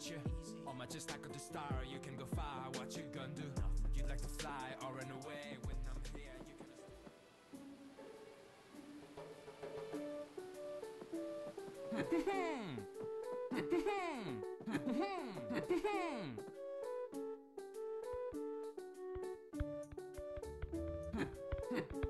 gonna you. On my just like the star, you can go far. What you gonna do? You'd like to fly or run away when I'm here. You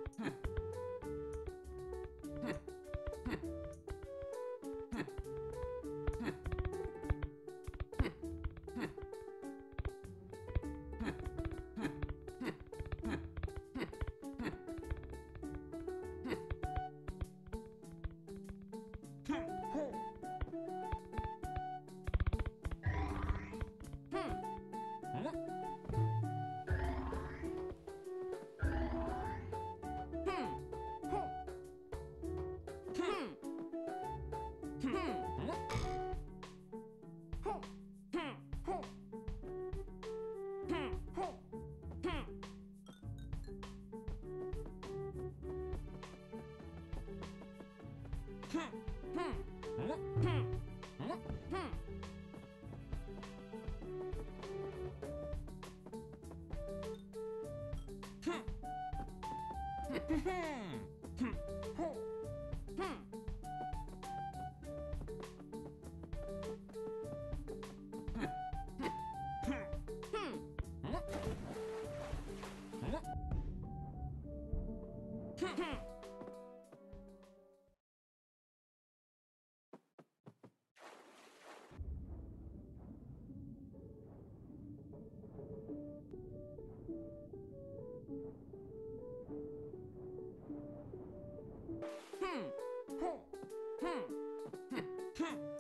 gonna. Hmm.